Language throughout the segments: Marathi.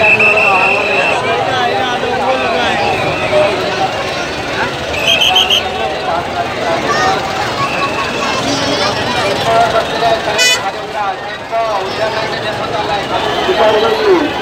अत्यंत औद्याचा जन्म आलायचा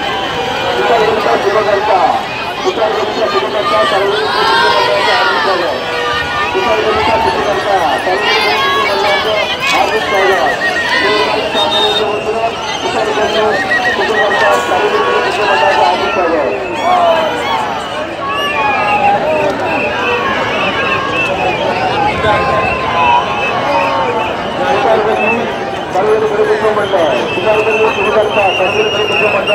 सर्वजण गणेशोत्सव मंडळ विचारबंद सुरू क र त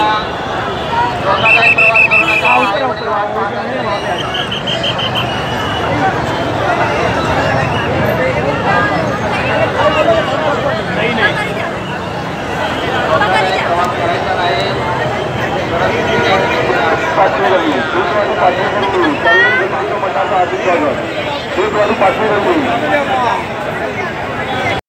parceiro do Brasil,